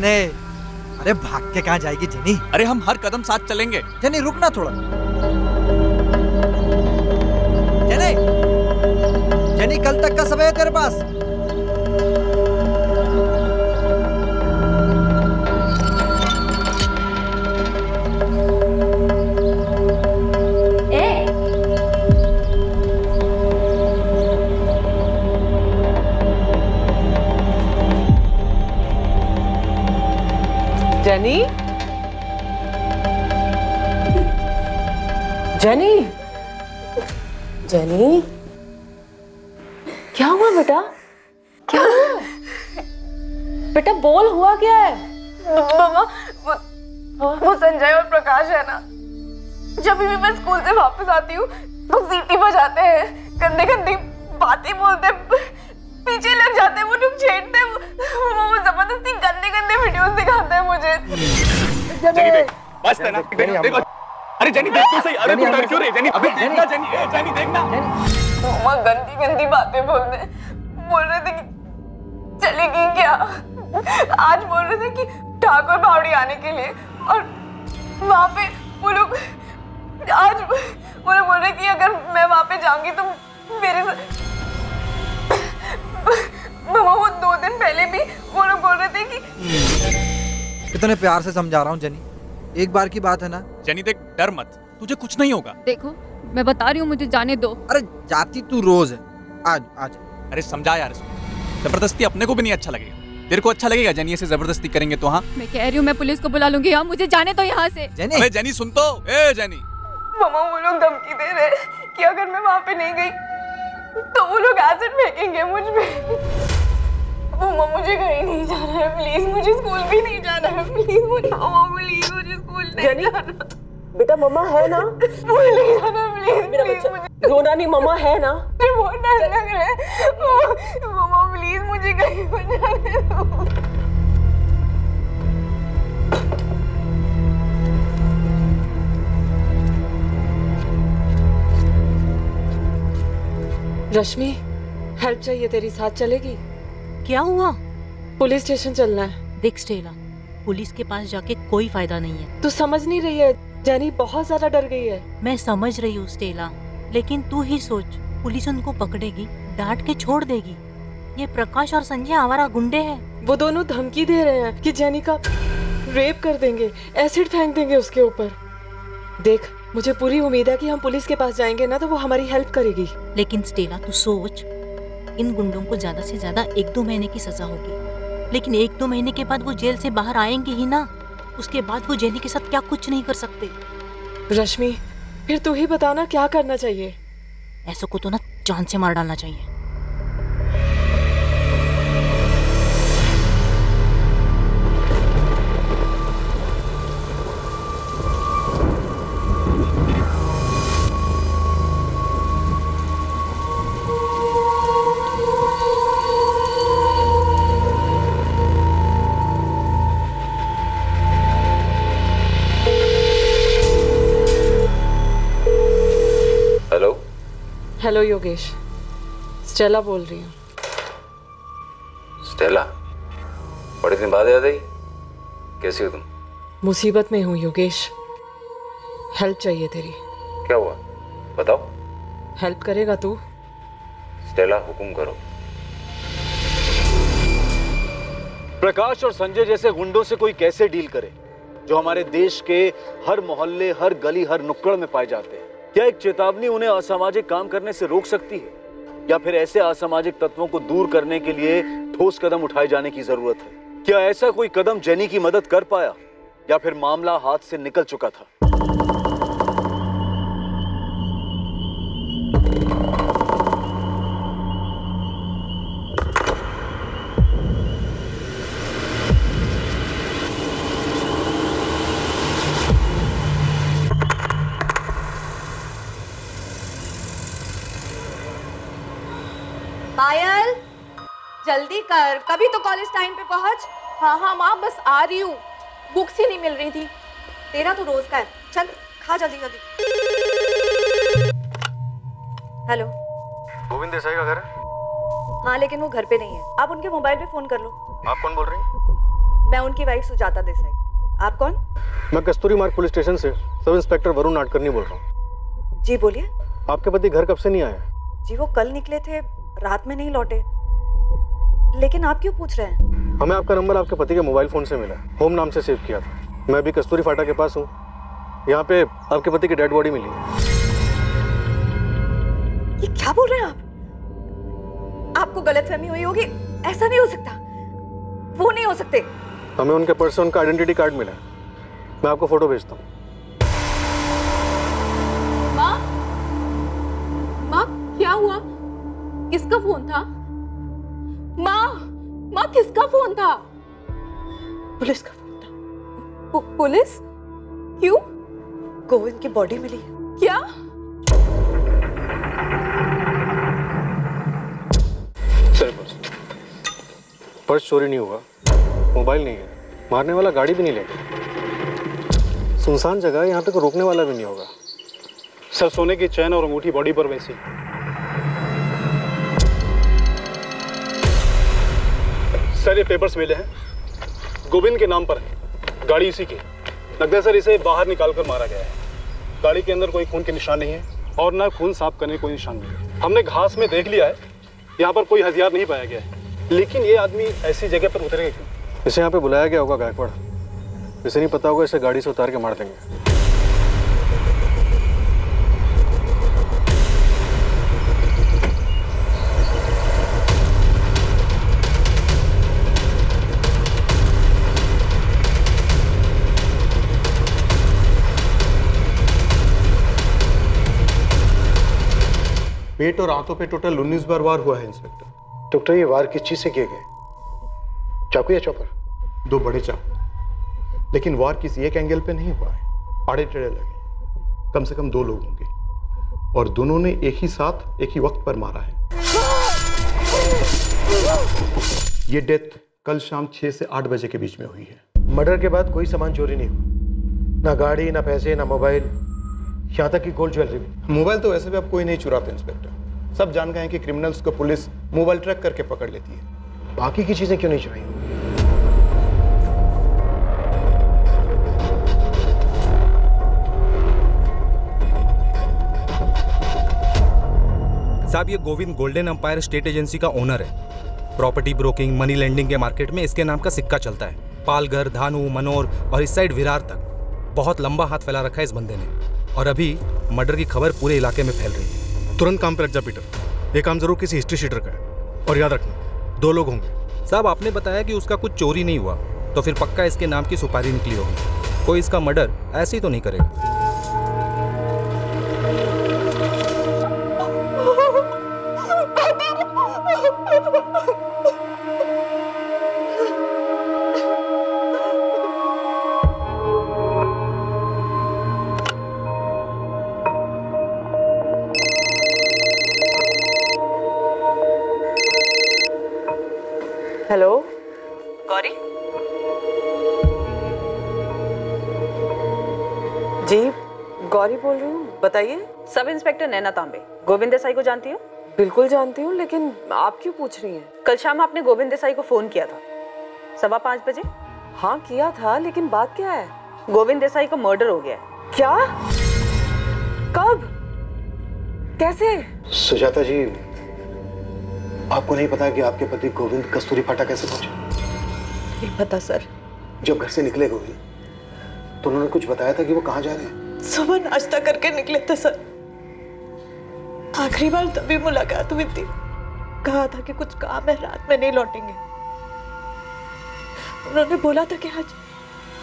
जने अरे भाग के कहा जाएगी जनी? अरे हम हर कदम साथ चलेंगे। जनी रुकना थोड़ा। जेने जनी कल तक का समय है तेरे पास? जेनी जेनी जेनी क्या हुआ बेटा? क्या हुआ? बेटा बोल हुआ क्या है? मामा वो, वो संजय और प्रकाश है ना। जब भी मैं स्कूल से वापस आती हूँ वो सीटी बजाते हैं। गंदे गंदी बातें बोलते पीछे लग जाते हैं वो लोग छेड़ते हैं, वो वो ज़बरदस्ती गंदे गंदे वीडियोस दिखाते हैं मुझे। जेनी बस है ना? देखो अरे जेनी देख तो सही अरे तू डर क्यों रही? जेनी अबे देखना जेनी ए जेनी देखना। गंदी गंदी बातें बोलते हैं। बोल रहे थे कि चलेगी क्या? आज बोल रहे थे कि ठाकुर बावड़ी आने के लिए। और वहाँ पे वो लोग आज वो लोग बोल रहे कि अगर मैं वहाँ पे जाऊँगी तो मेरे साथ मामा वो दो दिन पहले भी वो लोग बोल रहे थे कि कितने प्यार से समझा रहा हूँ जनी। एक बार की बात है ना? जेनी देख डर मत। तुझे कुछ नहीं होगा। देखो मैं बता रही हूँ मुझे जाने दो। अरे जाती तू रोज। है आज आज। अरे समझा यार ज़बरदस्ती अपने को भी नहीं अच्छा लगेगा। तेरे को अच्छा लगेगा जेनी ऐसे ज़बरदस्ती करेंगे तो हाँ? मैं कह रही हूँ मैं पुलिस को बुला लूँगी। हाँ मुझे जाने दो यहाँ से। जनी। अबे जेनी सुन तो। ए जेनी। मामा वो लोग धमकी दे रहे कि अगर मैं वहाँ पे नहीं गई तो वो लोग एसिड फेंकेंगे मुझ पे। मामा मुझे कहीं नहीं जाना है प्लीज़ मुझे स्कूल भी नहीं जाना है प्लीज़ मुझे मामा प्लीज़ मुझे स्कूल नहीं जाना बेटा मम्मा है ना? स्कूल नहीं जाना प्लीज़ मेरा बच्चा मुझे रोना नहीं मम्मा है ना? मुझे बहुत डर लग रहा है। मामा प्लीज़ मुझे कहीं पर जाने दो रश्मि हेल्प चाहिए तेरी साथ चलेगी? क्या हुआ? पुलिस स्टेशन चलना है। देख स्टेला पुलिस के पास जाके कोई फ़ायदा नहीं है। तू समझ नहीं रही है जेनी बहुत ज़्यादा डर गई है। मैं समझ रही हूँ स्टेला लेकिन तू ही सोच पुलिस उनको पकड़ेगी डांट के छोड़ देगी। ये प्रकाश और संजय आवारा गुंडे हैं। वो दोनों धमकी दे रहे हैं कि जेनी का रेप कर देंगे एसिड फेंक देंगे उसके ऊपर। देख मुझे पूरी उम्मीद है कि हम पुलिस के पास जाएँगे ना तो वो हमारी हेल्प करेगी। लेकिन स्टेला तू सोच इन गुंडों को ज़्यादा से ज़्यादा एक दो महीने की सजा होगी। लेकिन एक दो महीने के बाद वो जेल से बाहर आएँगे ही ना उसके बाद वो जेनी के साथ क्या कुछ नहीं कर सकते। रश्मि फिर तू ही बताना क्या करना चाहिए। ऐसा को तो ना जान से मार डालना चाहिए। हेलो योगेश स्टेला बोल रही हूँ। स्टेला बड़े दिन बाद याद आई। कैसी हो तुम? मुसीबत में हूँ योगेश हेल्प चाहिए तेरी। क्या हुआ? बताओ। हेल्प करेगा तू? स्टेला हुकुम करो। प्रकाश और संजय जैसे गुंडों से कोई कैसे डील करे जो हमारे देश के हर मोहल्ले हर गली हर नुक्कड़ में पाए जाते हैं? क्या एक चेतावनी उन्हें असामाजिक काम करने से रोक सकती है? या फिर ऐसे असामाजिक तत्वों को दूर करने के लिए ठोस कदम उठाए जाने की ज़रूरत है? क्या ऐसा कोई कदम जेनी की मदद कर पाया? या फिर मामला हाथ से निकल चुका था? कर कभी तो कॉलेज टाइम पे पहुँच। हाँ हाँ माँ बस आ रही हूँ। बुक्स ही नहीं मिल रही थी। तेरा तो रोज का है। चल खा जल्दी जल्दी। हेलो गोविंद देसाई का घर है? हाँ लेकिन वो घर पे नहीं है। आप उनके मोबाइल पे फ़ोन कर लो। आप कौन बोल रही हैं? मैं उनकी वाइफ सुजाता देसाई। आप कौन? मैं कस्तूरी मार्ग पुलिस स्टेशन से सब इंस्पेक्टर वरुण नाटकर्णी बोल रहा हूँ। जी बोलिए। आपके पति घर कब से नहीं आए? जी वो कल निकले थे रात में नहीं लौटे। लेकिन आप क्यों पूछ रहे हैं? हमें आपका नंबर आपके पति के मोबाइल फ़ोन से मिला होम नाम से सेव किया था। मैं अभी कस्तूरी फाटा के पास हूँ। यहाँ पे आपके पति की डेड बॉडी मिली है। ये क्या बोल रहे हैं आप? आपको गलतफहमी हुई होगी। ऐसा नहीं हो सकता। वो नहीं हो सकते। हमें उनके पर्स से उनका आइडेंटिटी कार्ड मिला है। मैं आपको फ़ोटो भेजता हूँ। माँ? माँ क्या हुआ? किसका फ़ोन था? माँ माँ किसका फ़ोन था? पुलिस का फ़ोन था। पु, पुलिस? क्यों? गोविंद की बॉडी मिली। है क्या? सर पर्स पर्स चोरी नहीं हुआ मोबाइल नहीं है मारने वाला गाड़ी भी नहीं ले गया सुनसान जगह यहाँ पे कोई रोकने वाला भी नहीं होगा। सर सोने की चैन और अंगूठी बॉडी पर वैसी। सर पेपर्स मिले हैं। गोविंद के नाम पर गाड़ी इसी की। लगता सर इसे बाहर निकाल कर मारा गया है। गाड़ी के अंदर कोई खून के निशान नहीं है और ना खून साफ़ करने कोई निशान नहीं है। हमने घास में देख लिया है। यहाँ पर कोई हथियार नहीं पाया गया है। लेकिन ये आदमी ऐसी जगह पर उतरेगा क्यों? इसे यहाँ पे बुलाया गया होगा गायकवाड़। इसे नहीं पता होगा, इसे गाड़ी से उतार के मार देंगे। पेट और आंतों पे टोटल 19 बार वार हुआ है इंस्पेक्टर। डॉक्टर ये वार किस चीज़ से किए गए? चाकू या चौपर? दो बड़े चाकू। लेकिन वार किसी एक एंगल पे नहीं हुआ है आड़े टेढ़े लगे। कम से कम दो लोग होंगे। और दोनों ने एक ही साथ एक ही वक्त पर मारा है। ये डेथ कल शाम छह से आठ बजे के बीच में हुई है। मर्डर के बाद कोई सामान चोरी नहीं हुआ। ना गाड़ी ना पैसे ना मोबाइल यहाँ तक कि गोल्ड ज्वेलरी भी। मोबाइल तो वैसे भी अब कोई नहीं चुराते इंस्पेक्टर सब जान गए हैं कि क्रिमिनल्स को पुलिस मोबाइल ट्रैक करके पकड़ लेती है। बाकी की चीज़ें क्यों नहीं चुराई? साहब, ये Govind golden empire state agency का ओनर है। प्रॉपर्टी ब्रोकिंग मनी लेंडिंग के मार्केट में इसके नाम का सिक्का चलता है। पालघर, धानु, मनोर और इस साइड विरार तक। बहुत लंबा हाथ फैला रखा है इस बंदे ने। और अभी मर्डर की खबर पूरे इलाके में फैल रही है। तुरंत काम पे लग जा, पीटर। ये काम ज़रूर किसी हिस्ट्री शीटर का है। और याद रखना, दो लोग होंगे। साहब, आपने बताया कि उसका कुछ चोरी नहीं हुआ तो फिर पक्का इसके नाम की सुपारी निकली होगी। कोई इसका मर्डर ऐसे ही तो नहीं करेगा। बताइए। सब इंस्पेक्टर नैना तांबे। गोविंद देसाई को जानती हो? बिल्कुल जानती हूँ लेकिन आप क्यों पूछ रही हैं? कल शाम आपने गोविंद देसाई को फ़ोन किया था। सवा पाँच बजे। हाँ किया था लेकिन बात क्या है? गोविंद देसाई का मर्डर हो गया है। क्या? कब? कैसे? सुजाता जी आपको नहीं पता कि आपके पति गोविंद कस्तूरी फाटा कैसे पहुँचे? नहीं पता सर। जब घर से निकले गोविंद तो उन्होंने कुछ बताया था कि वो कहाँ जा रहे हैं? सुबह नाश्ता करके निकले थे सर। आखिरी बार तभी मुलाकात हुई थी। कहा था कि कुछ काम है रात में नहीं लौटेंगे। उन्होंने बोला था कि आज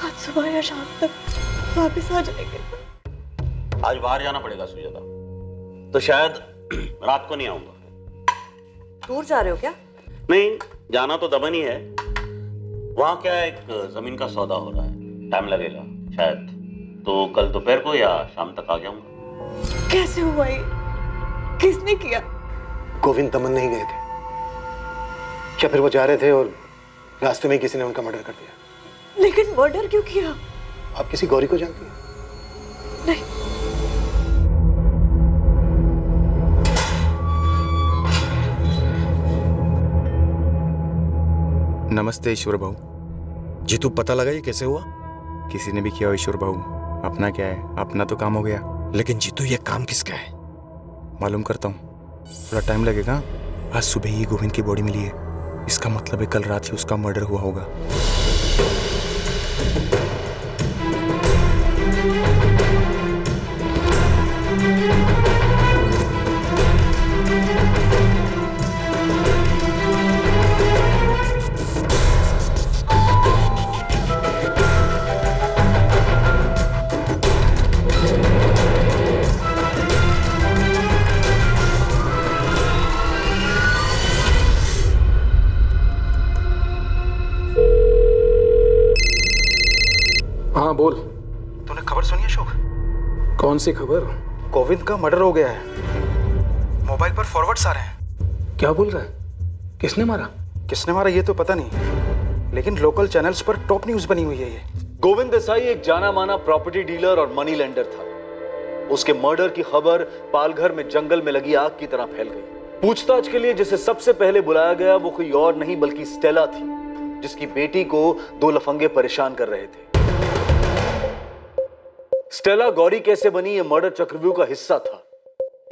आज सुबह या शाम तक वापस आ जाएँगे। आज बाहर जाना पड़ेगा सुजाता। तो शायद रात को नहीं आऊँगा। दूर जा रहे हो क्या? नहीं जाना तो दबन ही है। वहाँ क्या एक ज़मीन का सौदा हो रहा है टाइम लगेगा शायद। तो कल दोपहर को या शाम तक आ जाऊँगा। कैसे हुआ ये? किसने किया? गोविंद तमन नहीं गए थे। क्या फिर वो जा रहे थे और रास्ते में ही किसी ने उनका मर्डर कर दिया? लेकिन मर्डर क्यों किया? आप किसी गौरी को जानती हैं? नहीं। नमस्ते ईश्वर भाऊ। जी तू पता लगा ये कैसे हुआ? किसी ने भी किया ईश्वर भाऊ? अपना क्या है? अपना तो काम हो गया। लेकिन जीतू, ये काम किसका है? मालूम करता हूँ। थोड़ा टाइम लगेगा। आज सुबह ही गोविंद की बॉडी मिली है। इसका मतलब है कल रात ही उसका मर्डर हुआ होगा। कौन सी खबर? गोविंद का मर्डर हो गया है। मोबाइल पर फॉरवर्ड्स आ रहे हैं। क्या बोल रहा है? किसने मारा? किसने मारा ये तो पता नहीं। लेकिन लोकल चैनल्स पर टॉप न्यूज़ बनी हुई है ये। गोविंद देसाई एक जाना माना प्रॉपर्टी डीलर और मनी लेंडर था। उसके मर्डर की खबर पालघर में जंगल में लगी आग की तरह फैल गई। पूछताछ के लिए जिसे सबसे पहले बुलाया गया वो कोई और नहीं बल्कि स्टेला थी जिसकी बेटी को दो लफंगे परेशान कर रहे थे। स्टेला गौरी कैसे बनी ये मर्डर चक्रव्यूह का हिस्सा था?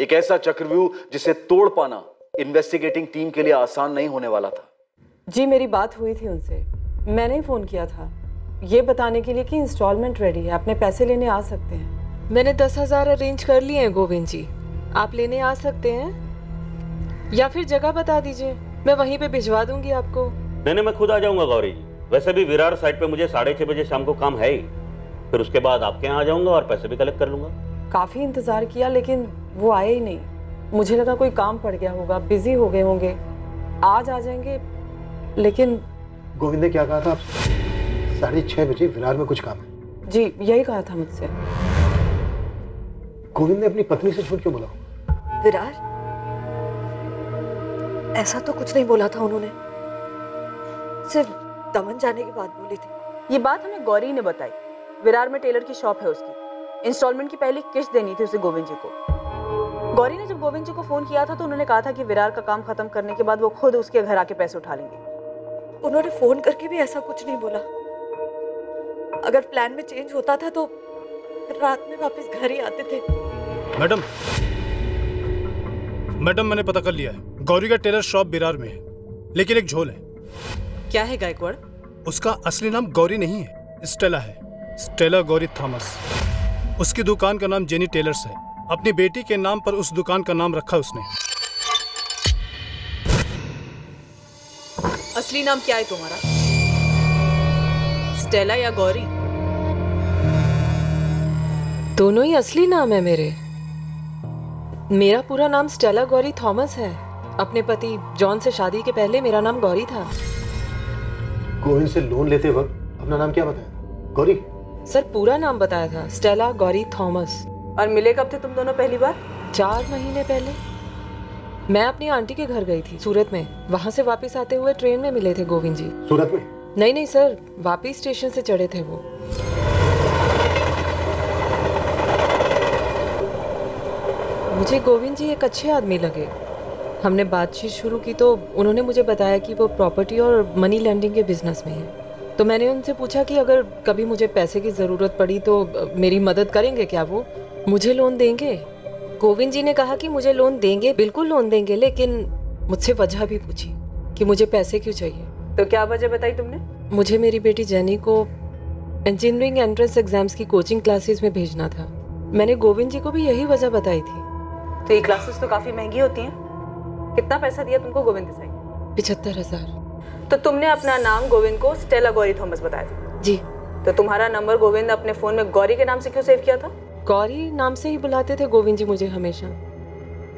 एक ऐसा चक्रव्यूह जिसे तोड़ पाना इन्वेस्टिगेटिंग टीम के लिए आसान नहीं होने वाला था। जी मेरी बात हुई थी उनसे। मैंने ही फ़ोन किया था। ये बताने के लिए कि इंस्टॉलमेंट रेडी है। अपने पैसे लेने आ सकते हैं। मैंने दस हज़ार अरेंज कर लिए हैं गोविंद जी। आप लेने आ सकते हैं। या फिर जगह बता दीजिए। मैं वहीं पे भिजवा दूँगी आपको। नहीं नहीं मैं खुद आ जाऊँगा गौरी जी। वैसे भी विरार साइड पे मुझे साढ़े छह बजे शाम को काम है ही। फिर उसके बाद आपके यहाँ आ जाऊँगा और पैसे भी कलेक्ट कर लूँगा। काफ़ी इंतज़ार किया लेकिन वो आए ही नहीं। मुझे लगा कोई काम पड़ गया होगा बिज़ी हो गए होंगे। आज आ जाएँगे लेकिन गोविंद ने क्या कहा था आपसे? साढ़े छह बजे विरार में कुछ काम है। जी यही कहा था मुझसे। गोविंद ने अपनी पत्नी से झूठ क्यों बोला? विरार ऐसा तो कुछ नहीं बोला था उन्होंने। सिर्फ़ दमन जाने की बात बोली थी। ये बात हमें गौरी ने बताई। विरार में टेलर की शॉप है उसकी। इंस्टॉलमेंट की पहली किस्त देनी थी उसे गोविंद जी को। गौरी ने जब गोविंद जी को फ़ोन किया था तो उन्होंने कहा था कि विरार का काम खत्म करने के बाद वो खुद उसके घर आके पैसे उठा लेंगे। उन्होंने फ़ोन करके भी ऐसा कुछ नहीं बोला। अगर प्लान में चेंज होता था तो रात में वापस घर ही आते थे। मैडम मैडम मैंने पता कर लिया है। गौरी का टेलर शॉप बिरार में है लेकिन एक झोल है। क्या है गायकवाड़? उसका असली नाम गौरी नहीं है स्टेला है। Stella Gauri Thomas. उसकी दुकान का नाम जेनी टेलर्स है। अपनी बेटी के नाम पर उस दुकान का नाम रखा उसने। असली नाम क्या है तुम्हारा? स्टेला या गौरी? दोनों ही असली नाम है मेरे। मेरा पूरा नाम स्टेला गौरी थॉमस है। अपने पति जॉन से शादी के पहले मेरा नाम गौरी था। गोविंद से लोन लेते वक्त अपना नाम क्या बताया? गौरी? सर पूरा नाम बताया था स्टेला गौरी थॉमस। और मिले कब थे तुम दोनों पहली बार? चार महीने पहले। मैं अपनी आंटी के घर गई थी सूरत में। वहाँ से वापस आते हुए ट्रेन में मिले थे गोविंद जी। सूरत में? नहीं नहीं सर वापस स्टेशन से चढ़े थे वो। मुझे गोविंद जी एक अच्छे आदमी लगे। हमने बातचीत शुरू की तो उन्होंने मुझे बताया कि वो प्रॉपर्टी और मनी लैंडिंग के बिज़नेस में है। तो मैंने उनसे पूछा कि अगर कभी मुझे पैसे की ज़रूरत पड़ी तो मेरी मदद करेंगे क्या वो? मुझे लोन देंगे? गोविंद जी ने कहा कि मुझे लोन देंगे बिल्कुल लोन देंगे लेकिन मुझसे वजह भी पूछी कि मुझे पैसे क्यों चाहिए। तो क्या वजह बताई तुमने? मुझे मेरी बेटी जैनी को इंजीनियरिंग एंट्रेंस एग्ज़ाम्स की कोचिंग क्लासेस में भेजना था। मैंने गोविंद जी को भी यही वजह बताई थी। तो ये क्लासेस तो काफ़ी महँगी होती हैं। कितना पैसा दिया तुमको गोविंद देसाई पिछहत्तर हज़ार। तो तुमने अपना नाम गोविंद को स्टेला गौरी थॉमस बताया था। जी। तो तुम्हारा नंबर गोविंद ने अपने फ़ोन में गौरी के नाम से क्यों सेव किया था? गौरी नाम से ही बुलाते थे गोविंद जी मुझे हमेशा।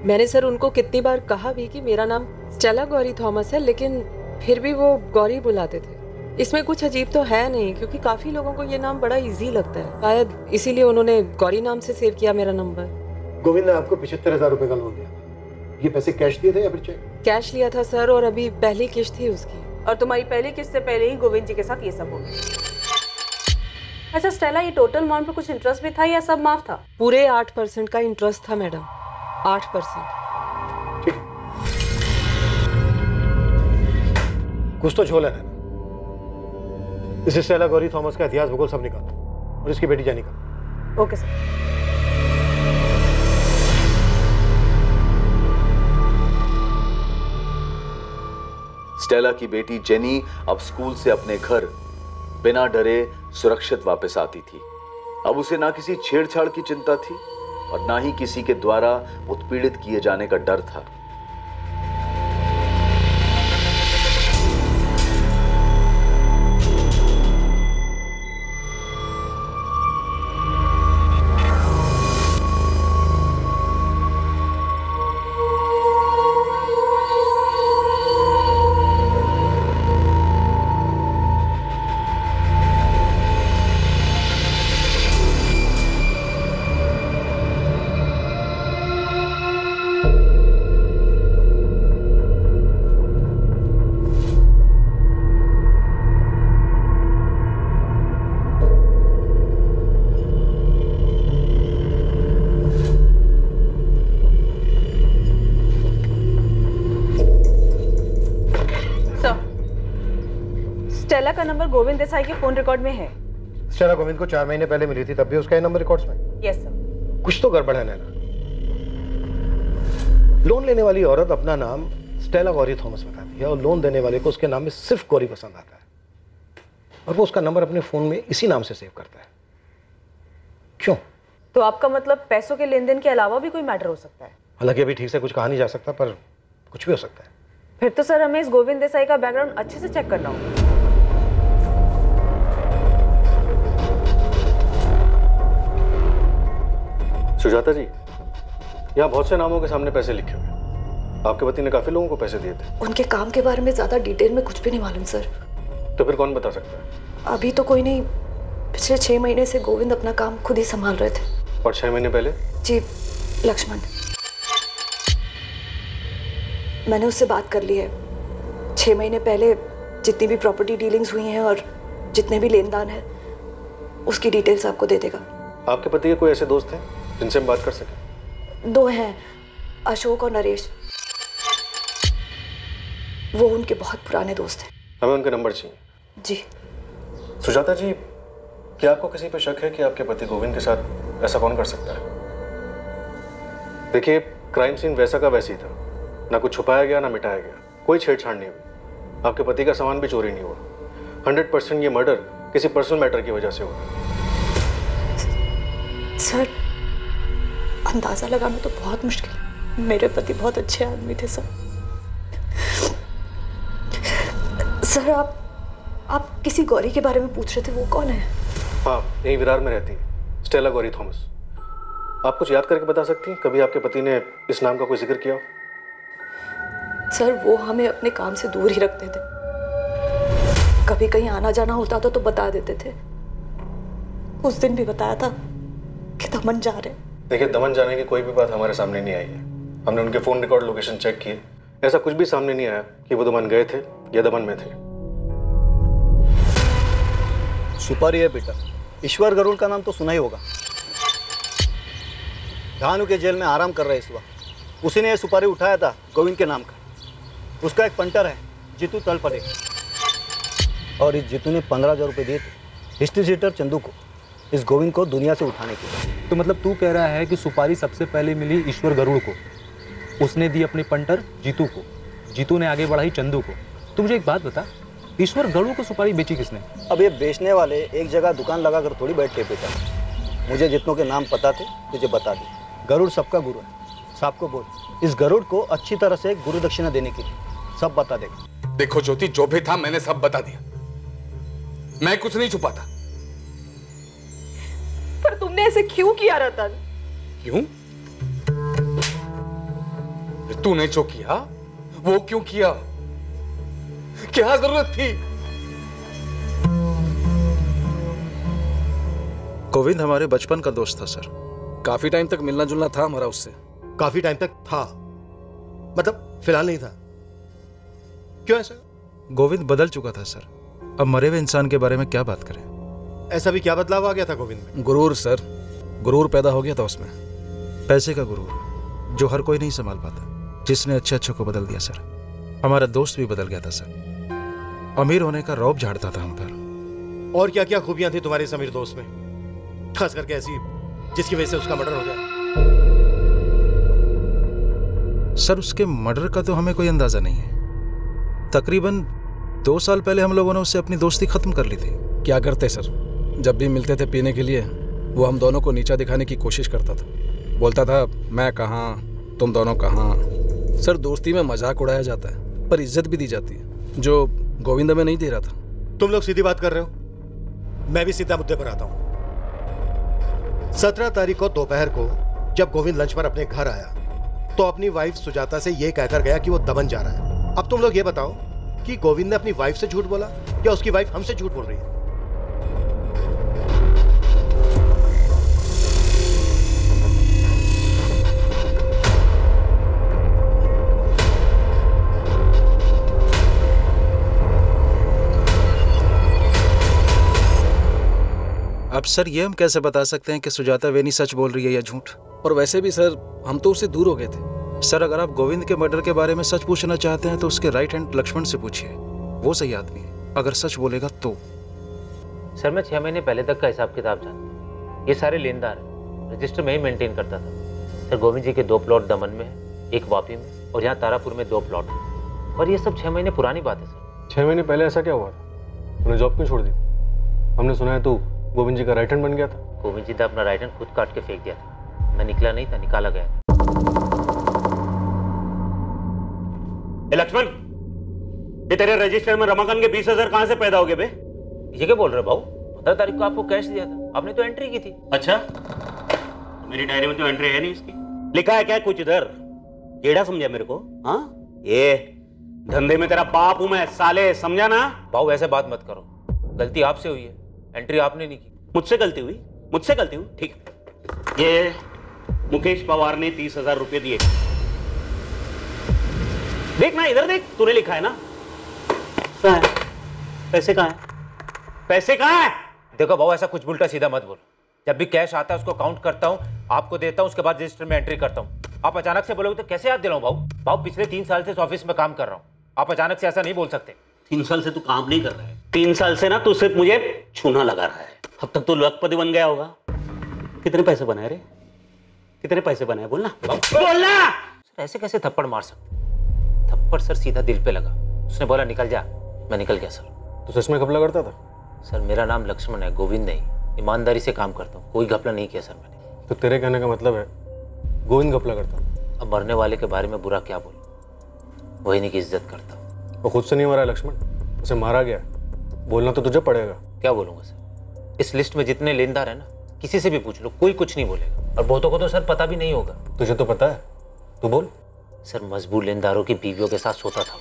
मैंने सर उनको कितनी बार कहा भी कि मेरा नाम स्टेला गौरी थॉमस है लेकिन फिर भी वो गौरी बुलाते थे। इसमें कुछ अजीब तो है नहीं क्योंकि काफ़ी लोगों को ये नाम बड़ा इजी लगता है। शायद इसीलिए उन्होंने गौरी नाम से सेव किया मेरा नंबर गोविंद ने आपको पिछहत्तर हज़ार रुपए का लोन दिया। ये पैसे कैश दिए थे या फिर चेक कैश लिया था सर और अभी पहली किश्त थी उसकी। और तुम्हारी पहली किस्त से पहले ही गोविंद जी के साथ ये सब हो गया। अच्छा स्टेला ये टोटल अमाउंट पे कुछ इंटरेस्ट भी था या सब माफ़ था? पूरे आठ परसेंट का इंटरेस्ट था मैडम। आठ परसेंट। कुछ तो झोल है। इसे स्टेला गौरी थॉमस का इतिहास भूगोल सब निकालो और इसकी बेटी जानी का। ओके सर स्टेला की बेटी जेनी अब स्कूल से अपने घर बिना डरे सुरक्षित वापस आती थी। अब उसे ना किसी छेड़छाड़ की चिंता थी और ना ही किसी के द्वारा उत्पीड़ित किए जाने का डर था। नंबर गोविंद देसाई के फ़ोन रिकॉर्ड में है। स्टेला गोविंद को चार महीने पहले मिली थी तब भी उसका नंबर रिकॉर्ड्स में? यस सर कुछ तो गड़बड़ है नैना। लोन लेने वाली औरत अपना नाम स्टेला गौरी थॉमस बताती है और लोन देने वाले को उसके नाम में सिर्फ़ गौरी पसंद आता है। और वो उसका नंबर अपने फ़ोन में इसी नाम से सेव करता है। क्यों? तो आपका मतलब पैसों के लेन देन के अलावा भी कोई मैटर हो सकता है? हालाँकि अभी ठीक से कुछ कहा नहीं जा सकता पर कुछ भी हो सकता है। फिर तो सर हमें इस गोविंद देसाई का बैकग्राउंड अच्छे से चेक करना होगा। सुजाता जी यहाँ बहुत से नामों के सामने पैसे लिखे हुए आपके पति ने काफ़ी लोगों को पैसे दिए थे। उनके काम के बारे में ज़्यादा डिटेल में कुछ भी नहीं मालूम सर। तो फिर कौन बता सकता है? अभी तो कोई नहीं। पिछले छह महीने से गोविंद अपना काम खुद ही संभाल रहे थे। और छह महीने पहले? जी लक्ष्मण। मैंने उससे बात कर ली है। छह महीने पहले जितनी भी प्रॉपर्टी डीलिंग्स हुई हैं और जितने भी लेन देन है उसकी डिटेल्स आपको दे देगा। आपके पति के कोई ऐसे दोस्त हैं? जिनसे हम बात कर सकें? दो हैं अशोक और नरेश। वो उनके बहुत पुराने दोस्त हैं। हमें उनके नंबर चाहिए। जी। सुजाता जी क्या आपको किसी पे शक है कि आपके पति गोविंद के साथ ऐसा कौन कर सकता है? देखिए क्राइम सीन वैसा का वैसे ही था। ना कुछ छुपाया गया ना मिटाया गया। कोई छेड़छाड़ नहीं हुई। आपके पति का सामान भी चोरी नहीं हुआ। हंड्रेड परसेंट ये मर्डर किसी पर्सनल मैटर की वजह से हुआ। सर अंदाज़ा लगाना तो बहुत मुश्किल है। मेरे पति बहुत अच्छे आदमी थे सर। सर आप आप किसी गौरी के बारे में पूछ रहे थे वो कौन है? हाँ यहीं विरार में रहती है। Stella Gauri Thomas. आप कुछ याद करके बता सकती हैं? कभी आपके पति ने इस नाम का कोई ज़िक्र किया हो? सर वो हमें अपने काम से दूर ही रखते थे। कभी कहीं आना जाना होता था तो बता देते थे। उस दिन भी बताया था कि दमन जा रहे देखिए, दमन जाने की कोई भी बात हमारे सामने नहीं आई है। हमने उनके फ़ोन रिकॉर्ड लोकेशन चेक किए। ऐसा कुछ भी सामने नहीं आया कि वो दमन गए थे या दमन में थे। सुपारी है बेटा। ईश्वर गरुड़ का नाम तो सुना ही होगा। धानु के जेल में आराम कर रहे इस वक्त। उसी ने यह सुपारी उठाया था गोविंद के नाम का। उसका एक पंटर है, जीतू तलपड़े और इस जीतू ने पंद्रह हज़ार रुपये दिए थे। हिस्ट्री सीटर चंदू को। इस गोविंद को दुनिया से उठाने के लिए। तो मतलब तू कह रहा है कि सुपारी सबसे पहले मिली ईश्वर गरुड़ को। उसने दी अपने पंटर जीतू को। जीतू ने आगे बढ़ाई चंदू को। तू मुझे एक बात बता ईश्वर गरुड़ को सुपारी बेची किसने? अब ये बेचने वाले एक जगह दुकान लगा कर थोड़ी बैठे बेटा मुझे जितनों के नाम पता थे तुझे बता दे। गरुड़ सबका गुरु है। साहब को बोल इस गरुड़ को अच्छी तरह से गुरु दक्षिणा देने के लिए। सब बता देगा। देखो ज्योति जो भी था मैंने सब बता दिया। मैं कुछ नहीं छुपाता। पर तुमने ऐसे क्यों किया रतन? क्यों? तूने जो किया वो क्यों किया? क्या ज़रूरत थी? गोविंद हमारे बचपन का दोस्त था सर। काफ़ी टाइम तक मिलना जुलना था हमारा उससे। काफ़ी टाइम तक था। मतलब फ़िलहाल नहीं था। क्यों ऐसा गोविंद बदल चुका था सर। अब मरे हुए इंसान के बारे में क्या बात करें? ऐसा भी क्या बदलाव आ गया था गोविंद में? गुरूर सर। गुरूर पैदा हो गया था उसमें। पैसे का गुरूर जो हर कोई नहीं संभाल पाता। जिसने अच्छे अच्छे को बदल दिया सर। हमारा दोस्त भी बदल गया था सर। अमीर होने का रौब झाड़ता था हम पर। और क्या क्या खूबियाँ थी तुम्हारे समीर दोस्त में? खास करके ऐसी जिसकी वजह से उसका मर्डर हो गया। सर उसके मर्डर का तो हमें कोई अंदाज़ा नहीं है। तकरीबन दो साल पहले हम लोगों ने उससे अपनी दोस्ती खत्म कर ली थी। क्या करते सर? जब भी मिलते थे पीने के लिए, वो हम दोनों को नीचा दिखाने की कोशिश करता था। बोलता था, मैं कहाँ? तुम दोनों कहाँ? सर, दोस्ती में मज़ाक उड़ाया जाता है, पर इज़्ज़त भी दी जाती है, जो गोविंद में नहीं दे रहा था। तुम लोग सीधी बात कर रहे हो? मैं भी सीधा मुद्दे पर आता हूँ। सत्रह तारीख को दोपहर को, जब गोविंद लंच पर अपने घर आया तो अपनी वाइफ सुजाता से यह कहकर गया कि वो दबन जा रहा है। अब तुम लोग ये बताओ कि गोविंद ने अपनी वाइफ से झूठ बोला या उसकी वाइफ हमसे झूठ बोल रही है? अब सर ये हम कैसे बता सकते हैं कि सुजाता वेनी सच बोल रही है या झूठ? और वैसे भी सर हम तो उससे दूर हो गए थे। सर अगर आप गोविंद के मर्डर के बारे में सच पूछना चाहते हैं तो उसके राइट हैंड लक्ष्मण से पूछिए। वो सही आदमी है। अगर सच बोलेगा तो। सर मैं छह महीने पहले तक का हिसाब किताब जानता ये सारे लेनदार हैं रजिस्टर में ही मेंटेन करता था। सर गोविंद जी के दो प्लॉट दमन में है एक वापी में और यहाँ तारापुर में दो प्लॉट हैं। और ये सब छह महीने पुरानी बात है सर। छह महीने पहले ऐसा क्या हुआ था? उन्हें जॉब क्यों छोड़ दी? हमने सुना है तू गोविंद जी का राइट हैंड बन गया था। गोविंद जी ने अपना राइट हैंड खुद काट के फेंक दिया था। मैं निकला नहीं था निकाला गया लक्ष्मण ये तेरे रजिस्टर में रमाकांत के बीस हज़ार कहाँ से पैदा हो गए बे? ये क्या बोल रहे भाऊ पंद्रह तारीख को आपको कैश दिया था। आपने तो एंट्री की थी। अच्छा? मेरी डायरी में तो एंट्री है नहीं इसकी। लिखा है क्या कुछ इधर? केड़ा समझा मेरे को? हाँ? ये धंधे में तेरा बाप हूँ मैं साले समझा ना? भाऊ ऐसे बात मत करो। गलती आपसे हुई है। एंट्री आपने नहीं की। मुझसे गलती हुई मुझसे गलती हुई ठीक ये मुकेश पवार ने तीस हज़ार रुपये दिए। देख ना इधर देख तूने लिखा है ना। कहाँ है पैसे कहाँ है? पैसे कहाँ है? देखो भाऊ ऐसा कुछ उल्टा सीधा मत बोलो। जब भी कैश आता है उसको काउंट करता हूँ आपको देता हूँ उसके बाद रजिस्टर में एंट्री करता हूँ। आप अचानक से बोलोगे तो कैसे याद दिलाऊं भाऊ भाऊ पिछले तीन साल से इस ऑफ़िस में काम कर रहा हूँ। आप अचानक से ऐसा नहीं बोल सकते। तीन साल से तू काम नहीं कर रहा है। तीन साल से ना तू सिर्फ़ मुझे छूना लगा रहा है। अब तक तो लखपति बन गया होगा। कितने पैसे बनाए रे? कितने पैसे बनाए बोलना बोलना सर ऐसे कैसे थप्पड़ मार सकते थप्पड़ सर सीधा दिल पे लगा। उसने बोला निकल जा। मैं निकल गया सर. तो सच में घपला करता था? सर मेरा नाम लक्ष्मण है गोविंद नहीं। ईमानदारी से काम करता हूँ। कोई घपला नहीं किया सर मैंने। तो तेरे कहने का मतलब है गोविंद घपला करता हूँ अब मरने वाले के बारे में बुरा क्या बोलूँ? वही नहीं की इज़्ज़त करता वो खुद से नहीं मरा लक्ष्मण? उसे मारा गया बोलना तो तुझे पड़ेगा। क्या बोलूँगा सर? इस लिस्ट में जितने लेनदार है ना किसी से भी पूछ लो कोई कुछ नहीं बोलेगा। और बहुतों को तो सर पता भी नहीं होगा। तुझे तो पता है। तू बोल। सर मजबूर लेनदारों की बीवियों के साथ सोता था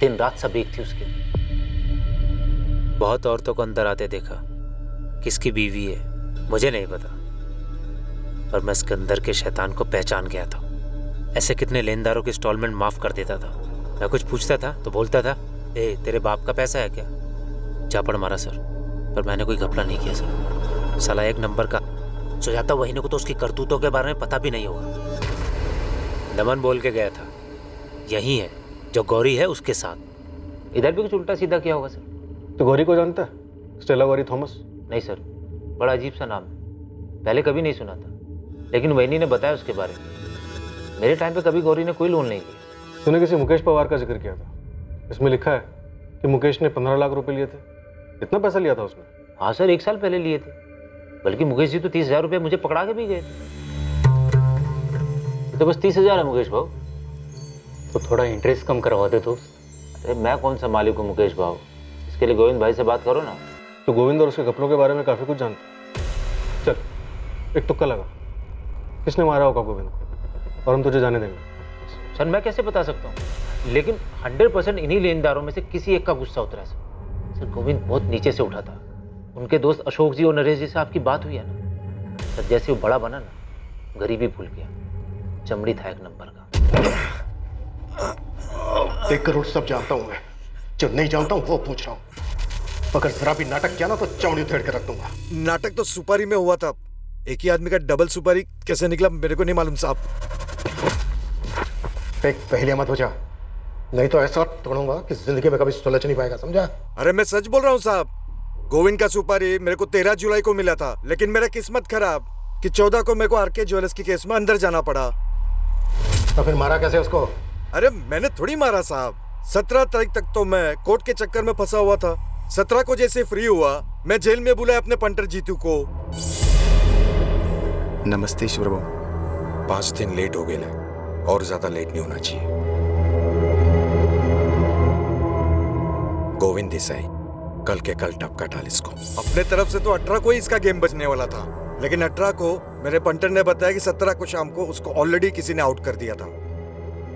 दिन रात सब एक थी उसके। बहुत औरतों को अंदर आते देखा। किसकी बीवी है मुझे नहीं पता। पर मैं सिकंदर के शैतान को पहचान गया था। ऐसे कितने लेनदारों के इंस्टॉलमेंट माफ़ कर देता था। मैं कुछ पूछता था तो बोलता था ए तेरे बाप का पैसा है क्या? झापड़ मारा सर। पर मैंने कोई घपला नहीं किया सर। साला एक नंबर का सुजाता वहीने को तो उसकी करतूतों के बारे में पता भी नहीं होगा। दमन बोल के गया था यही है जो गौरी है उसके साथ। इधर भी कुछ उल्टा सीधा किया होगा सर। तो गौरी को जानता है? Stella Gauri Thomas? नहीं सर। बड़ा अजीब सा नाम है। पहले कभी नहीं सुना था लेकिन वैनी ने बताया उसके बारे में। मेरे टाइम पे कभी गौरी ने कोई लोन नहीं लिया। तूने किसी मुकेश पवार का ज़िक्र किया था। इसमें लिखा है कि मुकेश ने पंद्रह लाख रुपए लिए थे। कितना पैसा लिया था उसने। हाँ सर एक साल पहले लिए थे। बल्कि मुकेश जी तो तीस हज़ार रुपये मुझे पकड़ा के भी गए थे। तो बस तीस हज़ार है मुकेश भाव तो थोड़ा इंटरेस्ट कम करवा दे तो अरे मैं कौन सा मालिक हूँ मुकेश भाव इसके लिए गोविंद भाई से बात करो ना। तो गोविंद और उसके कपड़ों के बारे में काफ़ी कुछ जानते चल एक तुक्का लगा। किसने मारा होगा गोविंद को? और हम तुझे जाने देंगे। सर मैं कैसे बता सकता हूँ? लेकिन हंड्रेड परसेंट इन्हीं लेनदारों में से किसी एक का गुस्सा उतरा है सर। सर गोविंद बहुत नीचे से उठा था। उनके दोस्त अशोक जी और नरेश जी से आपकी बात हुई है ना? सर जैसे वो बड़ा बना ना गरीबी भूल गया। चमड़ी था एक नंबर का। देख करोड़ सब जानता हूँ मैं। जो नहीं जानता हूँ वो पूछ रहा हूँ। अगर जरा भी नाटक किया ना तो चौड़ी उधेड़ के रख दूँगा। नाटक तो सुपारी में हुआ था। एक ही आदमी का डबल सुपारी कैसे निकला मेरे को नहीं मालूम साहब। एक पहले मत हो जा नहीं तो ऐसा तोड़ूँगा कि ज़िंदगी में कभी सुलझ नहीं पाएगा समझा? अरे मैं सच बोल रहा हूँ साहब। गोविंद का सुपारी मेरे को तेरह जुलाई को मिला था लेकिन मेरा किस्मत खराब कि चौदह को मेरे को आरके ज्वेलर्स की केस में अंदर जाना पड़ा। तो फिर मारा कैसे उसको? अरे मैंने थोड़ी मारा साहब। सत्रह तारीख तक तो मैं कोर्ट के चक्कर में फंसा हुआ था। सत्रह को जैसे फ्री हुआ मैं जेल में बुलाया अपने पंटर जीतू को। नमस्ते ईश्वर पाँच दिन लेट हो गए ना। और ज़्यादा लेट नहीं होना चाहिए। गोविंद देसाई कल के कल टपका डाल इसको। अपने तरफ़ से तो अठारह को ही इसका गेम बचने वाला था लेकिन अठारह को मेरे पंटर ने बताया कि सत्रह को शाम को उसको ऑलरेडी किसी ने आउट कर दिया था।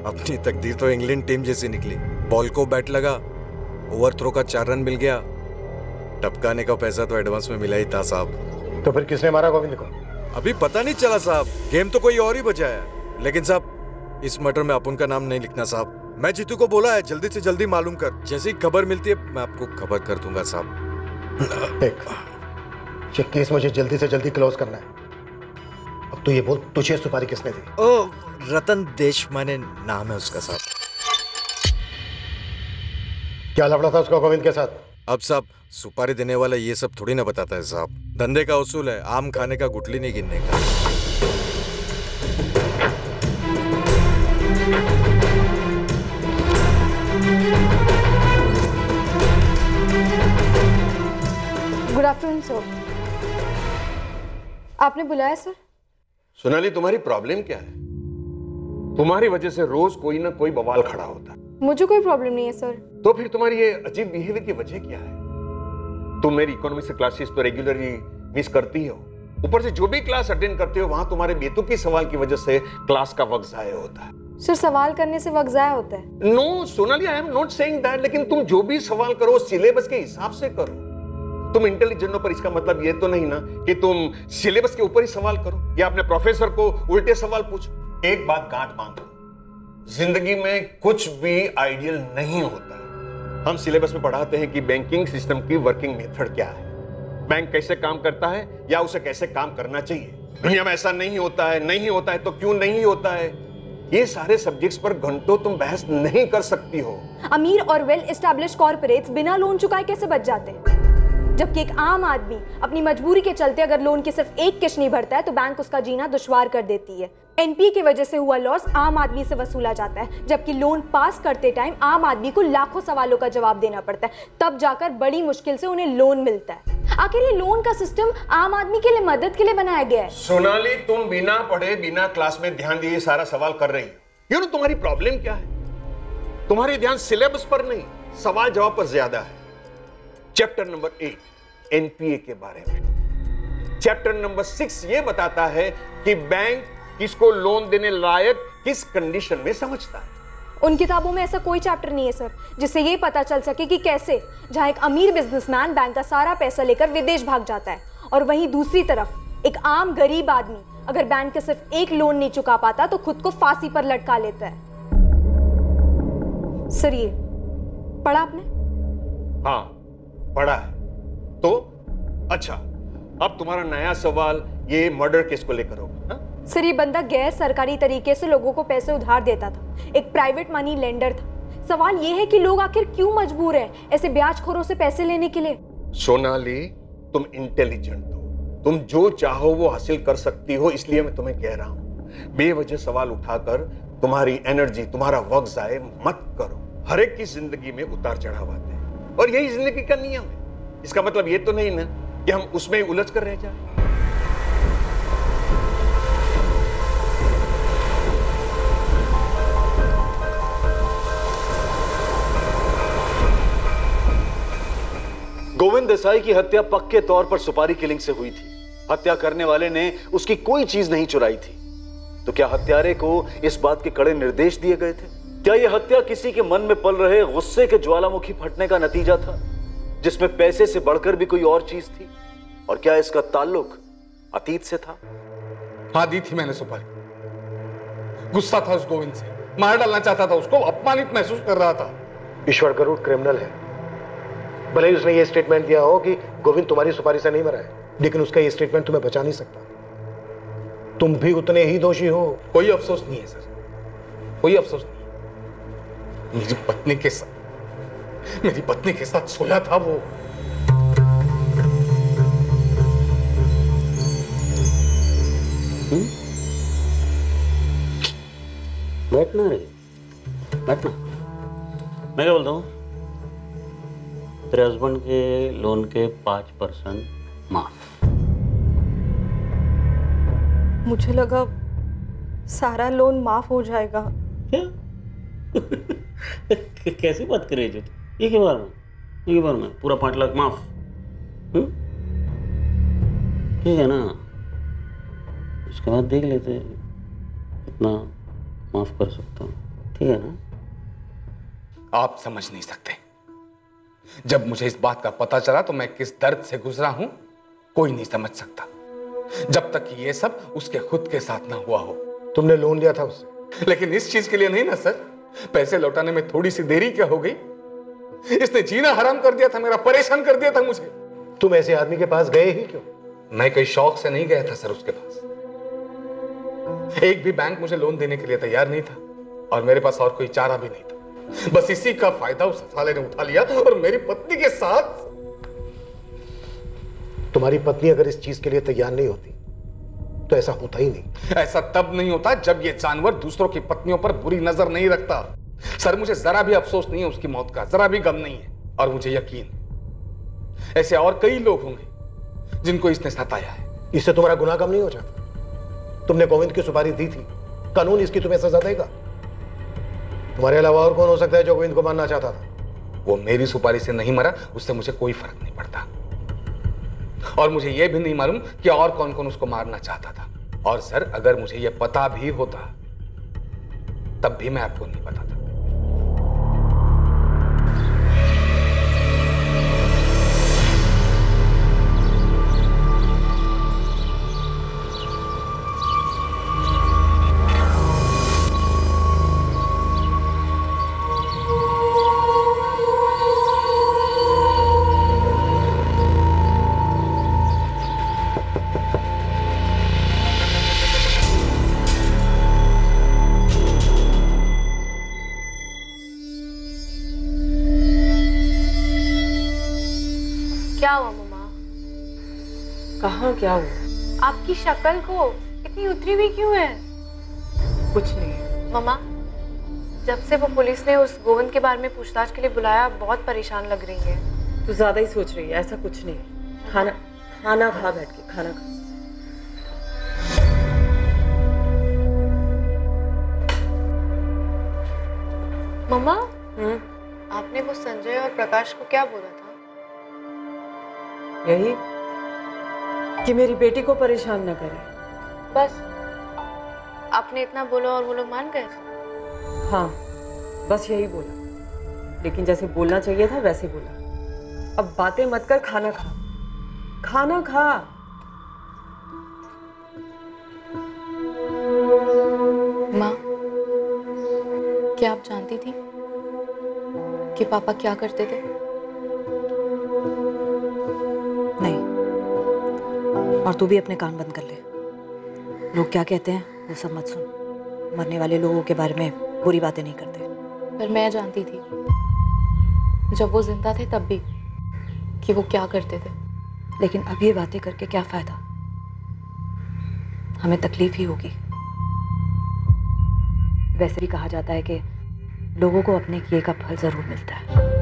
अपनी तकदीर तो इंग्लैंड टीम जैसी निकली। बॉल को बैट लगा ओवर थ्रो का चार रन मिल गया। टपकाने का पैसा तो एडवांस में मिला ही था साहब। तो फिर किसने मारा गोविंद को? अभी पता नहीं चला साहब गेम तो कोई और ही बचाया लेकिन साहब इस मटर में आप उनका नाम नहीं लिखना साहब। मैं जीतू को बोला है जल्दी से जल्दी मालूम कर। जैसे ही खबर मिलती है मैं आपको खबर कर दूँगा साहब। ये केस मुझे जल्दी से जल्दी क्लोज करना है। अब तू ये बोल तुझे सुपारी किसने दी? ओ रतन देश माने नाम है उसका साहब। क्या लफड़ा था उसका गोविंद के साथ? अब साहब सुपारी देने वाला ये सब थोड़ी ना बताता है साहब। धंधे का उसूल है आम खाने का गुटली नहीं गिनने का। गुड आफ्टरनून सर आपने बुलाया सर सोनाली तुम्हारी प्रॉब्लम क्या है? तुम्हारी वजह से रोज कोई ना कोई बवाल खड़ा होता। है मुझे कोई प्रॉब्लम नहीं है सर तो फिर तुम्हारी ये अजीब बिहेवियर की वजह क्या है? तुम मेरी इकोनॉमी से क्लासेस तो रेगुलरली मिस करती हो। ऊपर से जो भी क्लास अटेंड करते हो वहाँ तुम्हारे बेतुकी सवाल की वजह से क्लास का वक्त जाया होता है। सर सवाल करने से वक्त जाया होता है। No Sonali I am not saying that लेकिन तुम जो भी सवाल करो सिलेबस के हिसाब से करो। तुम इंटेलिजेंट हो, पर इसका मतलब ये तो नहीं ना कि तुम सिलेबस के ऊपर ही सवाल करो, या अपने प्रोफेसर को उल्टे सवाल पूछो। एक बात गांठ बाँध लो ज़िंदगी में कुछ भी आइडियल नहीं होता। हम सिलेबस में पढ़ाते हैं कि बैंकिंग सिस्टम की वर्किंग मेथड क्या है। बैंक कैसे काम करता है, या उसे कैसे काम करना चाहिए। दुनिया में ऐसा नहीं होता है, नहीं होता है तो क्यों नहीं होता है? ये सारे सब्जेक्ट्स पर घंटों तुम बहस नहीं कर सकती हो। अमीर और वेल एस्टैब्लिश कॉर्पोरेट्स बिना लोन चुकाए कैसे बच जाते हैं? जबकि एक आम आदमी अपनी मजबूरी के चलते अगर लोन की सिर्फ़ एक किश्त नहीं भरता है तो बैंक उसका जीना दुश्वार कर देती है। एनपीए की वजह से हुआ लॉस आम आदमी से वसूला जाता है, जबकि लोन पास करते टाइम आम आदमी को लाखों सवालों का जवाब देना पड़ता है। तब जाकर बड़ी मुश्किल से उन्हें लोन मिलता है। आखिर ये लोन का सिस्टम आम आदमी के लिए मदद के लिए बनाया गया है। सोनाली, तुम बिना पढ़े, बिना क्लास में ध्यान दिए सारा सवाल कर रही यू नो तुम्हारी प्रॉब्लम क्या है? तुम्हारी ध्यान सिलेबस पर नहीं, सवाल जवाब पर ज़्यादा है। चैप्टर नंबर एट एनपीए के बारे में। चैप्टर नंबर सिक्स ये बताता है कि बैंक किसको लोन देने लायक किस कंडीशन में समझता है। उन किताबों में ऐसा कोई चैप्टर नहीं है सर जिससे ये पता चल सके कि कैसे जहाँ एक अमीर बिजनेसमैन बैंक का सारा पैसा लेकर विदेश भाग जाता है और वहीं दूसरी तरफ़ एक आम गरीब आदमी अगर बैंक के सिर्फ़ एक लोन नहीं चुका पाता तो खुद को फांसी पर लटका लेता है। सर ये पढ़ा आपने? हाँ। पढ़ा है। तो अच्छा अब तुम्हारा नया सवाल ये मर्डर केस को लेकर होगा सर ये बंदा गैर सरकारी तरीके से लोगों को पैसे उधार देता था। एक प्राइवेट मनी लेंडर था। सवाल ये है कि लोग आखिर क्यों मजबूर हैं ऐसे ब्याजखोरों से पैसे लेने के लिए? सोनाली तुम इंटेलिजेंट हो। तुम जो चाहो वो हासिल कर सकती हो इसलिए मैं तुम्हें कह रहा हूँ। बेवजह सवाल उठाकर तुम्हारी एनर्जी तुम्हारा वक्त जाए मत करो। हर एक की ज़िंदगी में उतार चढ़ाव आते हैं। और यही ज़िंदगी का नियम है। इसका मतलब ये तो नहीं ना कि हम उसमें ही उलझ कर रह जाए। गोविंद देसाई की हत्या पक्के तौर पर सुपारी किलिंग से हुई थी। हत्या करने वाले ने उसकी कोई चीज़ नहीं चुराई थी। तो क्या हत्यारे को इस बात के कड़े निर्देश दिए गए थे? क्या यह हत्या किसी के मन में पल रहे गुस्से के ज्वालामुखी फटने का नतीजा था जिसमें पैसे से बढ़कर भी कोई और चीज़ थी? और क्या इसका ताल्लुक अतीत से था? हाँ दी थी मैंने सुपारी। गुस्सा था उस गोविंद से। मार डालना चाहता था उसको अपमानित महसूस कर रहा था। ईश्वर गरुड़ क्रिमिनल है। भले ही उसने ये स्टेटमेंट दिया हो कि गोविंद तुम्हारी सुपारी से नहीं मरा है लेकिन उसका ये स्टेटमेंट तुम्हें बचा नहीं सकता। तुम भी उतने ही दोषी हो। कोई अफसोस नहीं है सर। कोई अफसोस नहीं। मेरी पत्नी के साथ मेरी पत्नी के साथ सोया था वो। बैठना रे बैठना। मैं क्या बोलता हूँ? तेरे हस्बैंड के लोन के पाँच परसेंट माफ़। मुझे लगा सारा लोन माफ़ हो जाएगा। कैसी बात कर जो? एक बार में एक बार में पूरा पाँच लाख माफ़। हम्म? ठीक है ना? उसके बाद देख लेते कितना माफ़ कर सकता हूँ। ठीक है ना? आप समझ नहीं सकते। जब मुझे इस बात का पता चला तो मैं किस दर्द से गुजरा हूँ, कोई नहीं समझ सकता। जब तक ये सब उसके खुद के साथ ना हुआ हो। तुमने लोन लिया था उससे लेकिन इस चीज़ के लिए नहीं ना, सर? पैसे लौटाने में थोड़ी सी देरी क्या हो गई? इसने जीना हराम कर दिया था मेरा परेशान कर दिया था मुझे। तुम ऐसे आदमी के पास गए ही क्यों? मैं कई शौक से नहीं गया था सर उसके पास। एक भी बैंक मुझे लोन देने के लिए तैयार नहीं था और मेरे पास और कोई चारा भी नहीं था। बस इसी का फ़ायदा उस साले ने उठा लिया और मेरी पत्नी के साथ। तुम्हारी पत्नी अगर इस चीज़ के लिए तैयार नहीं होती तो ऐसा होता ही नहीं। ऐसा तब नहीं होता जब ये जानवर दूसरों की पत्नियों पर बुरी नज़र नहीं रखता। सर मुझे जरा भी अफसोस नहीं है उसकी मौत का जरा भी गम नहीं है और मुझे यकीन। ऐसे और कई लोग होंगे जिनको इसने सताया है। इससे तुम्हारा गुनाह कम नहीं हो जाता। तुमने गोविंद की सुपारी दी थी कानून इसकी तुम्हें सजा देगा। तुम्हारे अलावा और कौन हो सकता है जो गोविंद को मानना चाहता था? वो मेरी सुपारी से नहीं मरा उससे मुझे कोई फ़र्क नहीं पड़ता। और मुझे यह भी नहीं मालूम कि और कौन कौन उसको मारना चाहता था। और सर, अगर मुझे यह पता भी होता, तब भी मैं आपको नहीं बताता। शक्ल को इतनी उतरी हुई क्यों है? कुछ नहीं। मम्मा जब से वो पुलिस ने उस गोविंद के बारे में पूछताछ के लिए बुलाया बहुत परेशान लग रही है। तू ज़्यादा ही सोच रही है ऐसा कुछ नहीं। खाना खाना खा बैठ के खाना खा। मम्मा आपने वो संजय और प्रकाश को क्या बोला था? यही? कि मेरी बेटी को परेशान न करे। बस। आपने इतना बोला और वो लोग मान गए? हाँ बस यही बोला। लेकिन जैसे बोलना चाहिए था वैसे बोला। अब बातें मत कर खाना खा। खाना खा। माँ क्या आप जानती थी कि पापा क्या करते थे? और तू भी अपने कान बंद कर ले। लोग क्या कहते हैं वो सब मत सुन। मरने वाले लोगों के बारे में बुरी बातें नहीं करते। पर मैं जानती थी जब वो ज़िंदा थे तब भी कि वो क्या करते थे। लेकिन अब ये बातें करके क्या फ़ायदा? हमें तकलीफ़ ही होगी। वैसे भी कहा जाता है कि लोगों को अपने किए का फल ज़रूर मिलता है।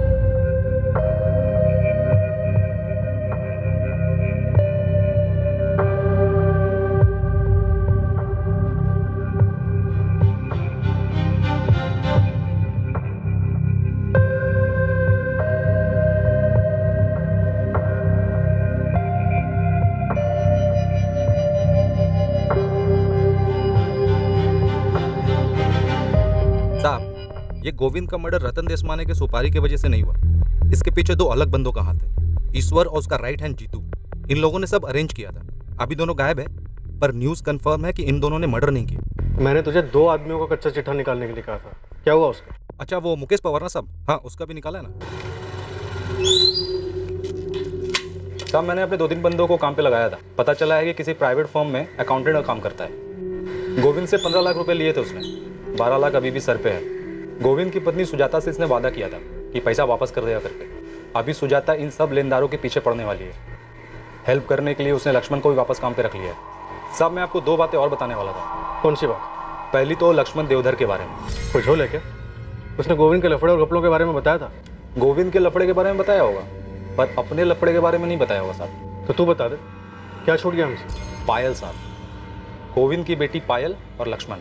गोविंद का मर्डर रतन देशमाने के सुपारी की वजह से नहीं हुआ। इसके पीछे दो अलग बंदों का हाथ है ईश्वर और उसका राइट हैंड जीतू। इन लोगों ने सब अरेंज किया था। अभी दोनों गायब है पर न्यूज़ कंफर्म है कि इन दोनों ने मर्डर नहीं किया। मैंने तुझे दो आदमियों का कच्चा चिट्ठा निकालने के लिए कहा था। क्या हुआ उसका? अच्छा वो मुकेश पवार ना सब? हाँ उसका भी निकाला है ना? साहब मैंने अपने दो तीन बंदों को काम पे लगाया था। पता चला है कि किसी प्राइवेट फर्म में अकाउंटेंट का काम करता है। गोविंद से पंद्रह लाख रुपए लिए थे उसने। बारह लाख अभी भी सर पे है। गोविंद की पत्नी सुजाता से इसने वादा किया था कि पैसा वापस कर देगा करके अभी सुजाता इन सब लेनदारों के पीछे पड़ने वाली है। हेल्प करने के लिए उसने लक्ष्मण को भी वापस काम पे रख लिया है। साहब मैं आपको दो बातें और बताने वाला था। कौन सी बात? पहली तो लक्ष्मण देवधर के बारे में। कुछ हो क्या? उसने गोविंद के लफड़े और कपड़ों के बारे में बताया था? गोविंद के लफड़े के बारे में बताया होगा पर अपने लफड़े के बारे में नहीं बताया होगा साहब। तो तू बता दे क्या छूट गया हमसे? पायल साहब। गोविंद की बेटी पायल और लक्ष्मण।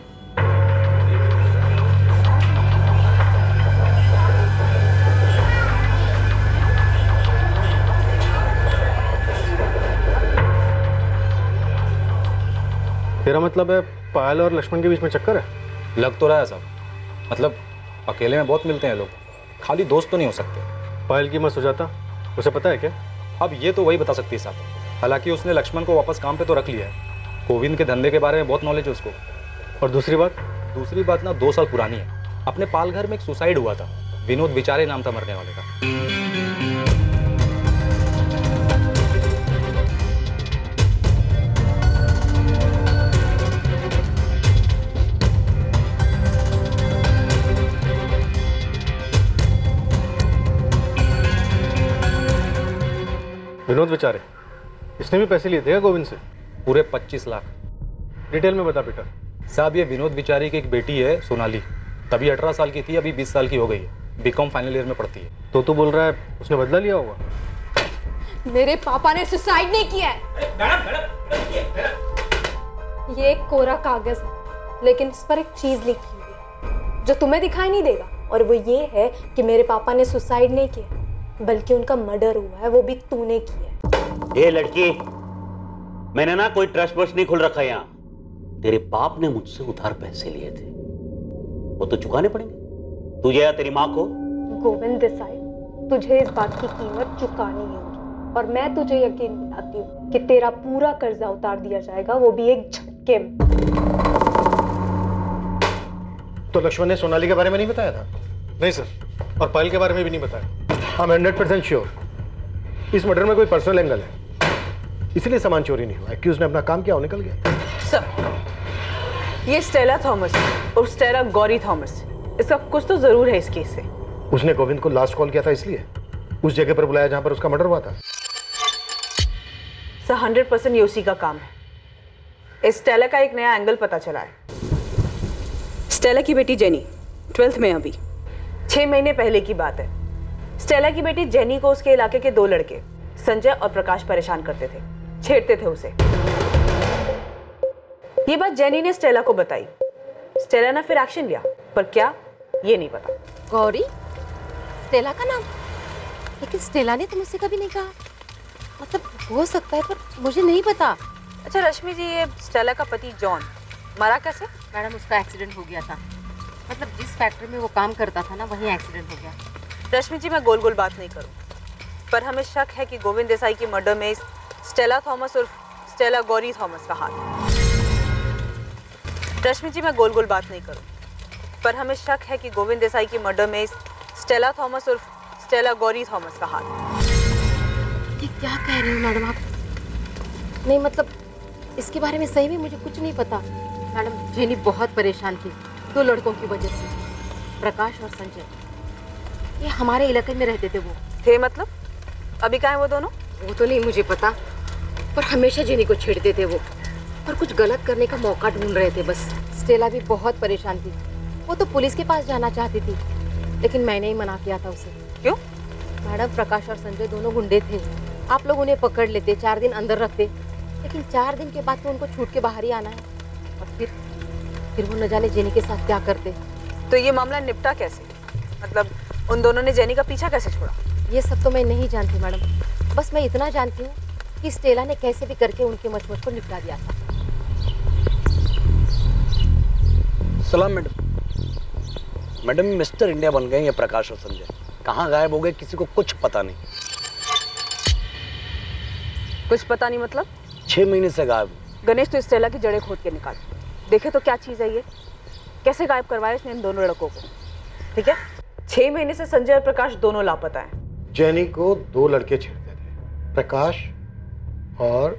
मतलब है पायल और लक्ष्मण के बीच में चक्कर है? लग तो रहा है साहब मतलब अकेले में बहुत मिलते हैं लोग। खाली दोस्त तो नहीं हो सकते। पायल की मत सुजाता उसे पता है क्या? अब ये तो वही बता सकती है साहब। हालाँकि उसने लक्ष्मण को वापस काम पे तो रख लिया है। गोविंद के धंधे के बारे में बहुत नॉलेज है उसको। और दूसरी बात? दूसरी बात ना दो साल पुरानी है। अपने पालघर में एक सुसाइड हुआ था। विनोद विचारे नाम था मरने वाले का। विनोद विचारे इसने भी पैसे लिए थे क्या गोविंद से? पूरे 25 लाख। डिटेल में बता बेटा। साहब ये विनोद विचारी की एक बेटी है सोनाली। तभी अठारह साल की थी अभी बीस साल की हो गई है। बीकॉम फाइनल ईयर में पढ़ती है। तो तू बोल रहा है उसने बदला लिया होगा? मेरे पापा ने सुसाइड नहीं किया है। ये एक कोरा कागज़ है लेकिन इस पर एक चीज़ लिखी हुई है जो तुम्हें दिखाई नहीं देगा। और वो ये है कि मेरे पापा ने सुसाइड नहीं किया। बल्कि उनका मर्डर हुआ है वो भी तूने किया ए लड़की मैंने ना कोई ट्रस्ट वस्ट नहीं खुल रखा यहाँ। तेरे बाप ने मुझसे उधार पैसे लिए थे। वो तो चुकाने पड़ेंगे। तुझे या तेरी माँ को? गोविंद देसाई तुझे इस बात की कीमत चुकानी होगी। और मैं तुझे यकीन दिलाती हूँ कि तेरा पूरा कर्जा उतार दिया जाएगा वो भी एक झटके में। तो लक्ष्मण ने सोनाली के बारे में नहीं बताया था? नहीं सर। और पायल के बारे में भी नहीं बताया? I am hundred percent sure इस मर्डर में कोई पर्सनल एंगल है। इसलिए सामान चोरी नहीं हुआ। एक्यूज ने अपना काम किया और निकल गया। सर ये स्टेला थॉमस और स्टेला गौरी थॉमस इसका कुछ तो ज़रूर है इस केस से। उसने गोविंद को लास्ट कॉल किया था इसलिए। उस जगह पर बुलाया जहाँ पर उसका मर्डर हुआ था। सर हंड्रेड परसेंट ये उसी का काम है। इस स्टेला का एक नया एंगल पता चला है। स्टेला की बेटी जेनी ट्वेल्थ में अभी। छह महीने पहले की बात है। स्टेला की बेटी जेनी को उसके इलाके के दो लड़के संजय और प्रकाश परेशान करते थे छेड़ते थे उसे। ये बात जेनी ने स्टेला को बताई। स्टेला ने फिर एक्शन लिया पर क्या? ये नहीं पता। गौरी स्टेला का नाम? लेकिन स्टेला ने तो मुझसे कभी नहीं कहा। मतलब हो सकता है पर मुझे नहीं पता। अच्छा रश्मि जी ये स्टेला का पति जॉन मरा कैसे? मैडम उसका एक्सीडेंट हो गया था। मतलब जिस फैक्ट्री में वो काम करता था ना वहीं एक्सीडेंट हो गया। रश्मि जी, मैं गोल गोल बात नहीं करूँ। पर हमें शक है कि गोविंद देसाई की मर्डर में स्टेला थॉमस और स्टेला गौरी थॉमस का हाथ। रश्मि जी, मैं गोल गोल बात नहीं करूँ। पर हमें शक है कि गोविंद देसाई की मर्डर में स्टेला थॉमस और स्टेला गौरी थॉमस का हाथ। ये क्या कह रही हो मैडम आप? नहीं मतलब इसके बारे में सही में मुझे कुछ नहीं पता। मैडम जेनी बहुत परेशान थी दो लड़कों की वजह से। प्रकाश और संजय। ये हमारे इलाके में रहते थे वो। थे मतलब? अभी कहाँ है वो दोनों? वो तो नहीं मुझे पता पर हमेशा जेनी को छेड़ते थे वो और कुछ गलत करने का मौका ढूंढ रहे थे बस। स्टेला भी बहुत परेशान थी। वो तो पुलिस के पास जाना चाहती थी लेकिन मैंने ही मना किया था उसे। क्यों? मैडम प्रकाश और संजय दोनों गुंडे थे। आप लोग उन्हें पकड़ लेते चार दिन अंदर रखते लेकिन चार दिन के बाद तो उनको छूट के बाहर ही आना है। और फिर फिर वो न जाने जेनी के साथ क्या करते। तो ये मामला निपटा कैसे? मतलब उन दोनों ने जेनी का पीछा कैसे छोड़ा? ये सब तो मैं नहीं जानती मैडम। बस मैं इतना जानती हूँ कि स्टेला ने कैसे भी करके उनके मचमच को निपटा दिया था। सलाम मैडम। मैडम मिस्टर इंडिया बन गए ये प्रकाश और संजय। कहाँ गायब हो गए किसी को कुछ पता नहीं। कुछ पता नहीं मतलब? छह महीने से गायब गणेश तो स्टेला की जड़ें खोद के निकाल। देखे तो क्या चीज़ है ये? कैसे गायब करवाया इसने इन दोनों लड़कों को? ठीक है? छह महीने से संजय और प्रकाश दोनों लापता हैं। जैनी को दो लड़के छेड़ते थे प्रकाश और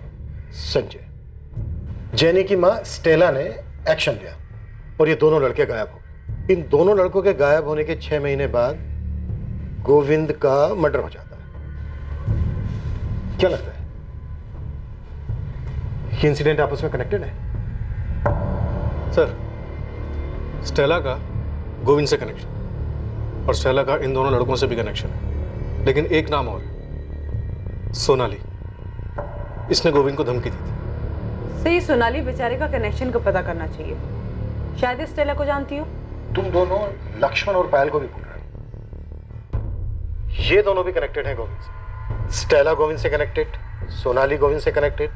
संजय। जैनी की माँ स्टेला ने एक्शन लिया और ये दोनों लड़के गायब हो गए। इन दोनों लड़कों के गायब होने के छह महीने बाद गोविंद का मर्डर हो जाता है। क्या लगता है? ये इंसिडेंट आपस में कनेक्टेड है? सर, स्टेला का गोविंद से कनेक्शन और स्टेला का इन दोनों लड़कों से भी कनेक्शन है। लेकिन एक नाम और है सोनाली। इसने गोविंद को धमकी दी थी। सही सोनाली बेचारे का कनेक्शन का पता करना चाहिए। शायद स्टेला को जानती हो। तुम दोनों लक्ष्मण और पायल को भी भूल रहे हो। ये दोनों भी कनेक्टेड हैं गोविंद से। स्टेला गोविंद से कनेक्टेड सोनाली गोविंद से कनेक्टेड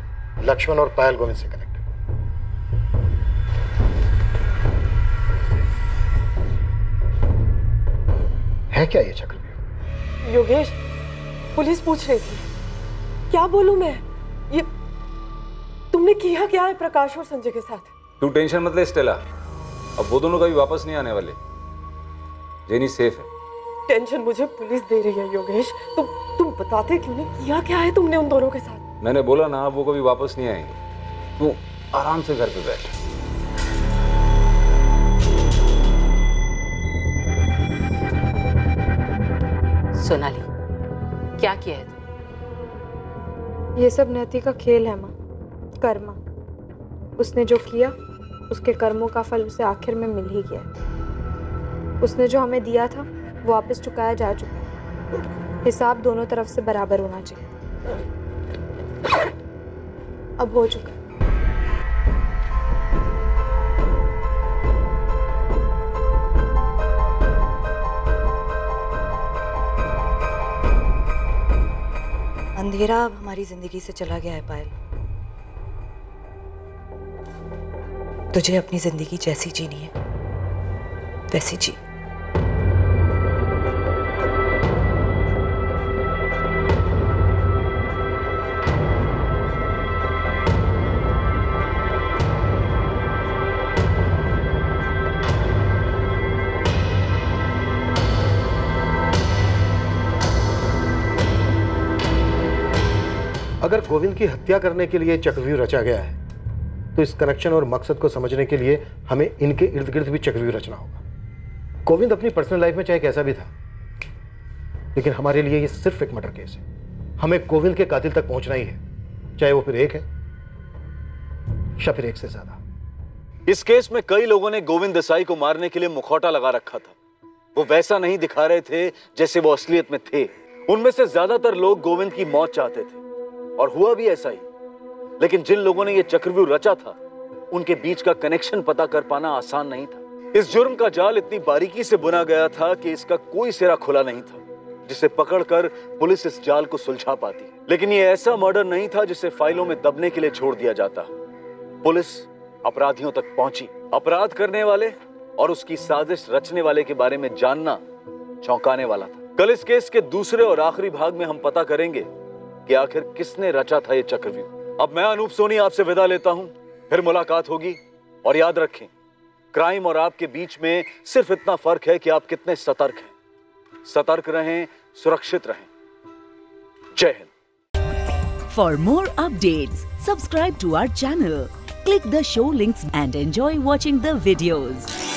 लक्ष्मण और पायल गोविंद से कनेक्टेड है क्या ये चक्रव्यूह? योगेश पुलिस पूछ रही थी। क्या बोलूँ मैं? ये तुमने किया क्या है प्रकाश और संजय के साथ? तू टेंशन मत ले स्टेला। अब वो दोनों कभी वापस नहीं आने वाले। जेनी सेफ़ है। टेंशन मुझे पुलिस दे रही है योगेश। तुम तुम बताते क्यों नहीं? किया क्या है तुमने उन दोनों के साथ? मैंने बोला ना वो कभी वापस नहीं आएँगे। तू आराम से घर पे बैठ। सोनाली, क्या किया है तूने? ये सब नैति का खेल है माँ, कर्मा। उसने जो किया, उसके कर्मों का फल उसे आखिर में मिल ही गया उसने जो हमें दिया था, वो वापस चुकाया जा चुका है। हिसाब दोनों तरफ़ से बराबर होना चाहिए। अब हो चुका। अंधेरा अब हमारी ज़िंदगी से चला गया है, पायल। तुझे अपनी ज़िंदगी जैसी जीनी है, वैसी जी अगर गोविंद की हत्या करने के लिए चक्रव्यूह रचा गया है तो इस कनेक्शन और मकसद को समझने के लिए हमें इनके इर्द गिर्द भी चक्रव्यूह रचना होगा। गोविंद अपनी पर्सनल लाइफ में चाहे कैसा भी था, लेकिन हमारे लिए ये सिर्फ़ एक मर्डर केस है। हमें गोविंद के कातिल तक पहुँचना ही है, चाहे वो फिर एक है या फिर एक से ज़्यादा। इस केस में कई लोगों ने गोविंद देसाई को मारने के लिए मुखौटा लगा रखा था। वो वैसा नहीं दिखा रहे थे जैसे वो असलियत में थे। उनमें से ज़्यादातर लोग गोविंद की मौत चाहते थे। और हुआ भी ऐसा ही। लेकिन जिन लोगों ने यह चक्रव्यूह रचा था, उनके बीच का कनेक्शन पता कर पाना आसान नहीं था। इस जुर्म का जाल इतनी बारीकी से बुना गया था कि इसका कोई सिरा खुला नहीं था, जिसे पकड़कर पुलिस इस जाल को सुलझा पाती। लेकिन यह ऐसा मर्डर नहीं था जिसे फाइलों में दबने के लिए छोड़ दिया जाता। पुलिस अपराधियों तक पहुँची। अपराध करने वाले और उसकी साजिश रचने वाले के बारे में जानना चौंकाने वाला था। कल इस केस के दूसरे और आखिरी भाग में हम पता करेंगे कि आखिर किसने रचा था ये चक्रव्यूह? अब मैं अनूप सोनी आपसे विदा लेता हूँ। फिर मुलाकात होगी। और याद रखें, क्राइम और आपके बीच में सिर्फ़ इतना फ़र्क है कि आप कितने सतर्क हैं। सतर्क रहें, सुरक्षित रहें। जय Hind. For more update subscribe to our channel click the show links and enjoy watching the videos.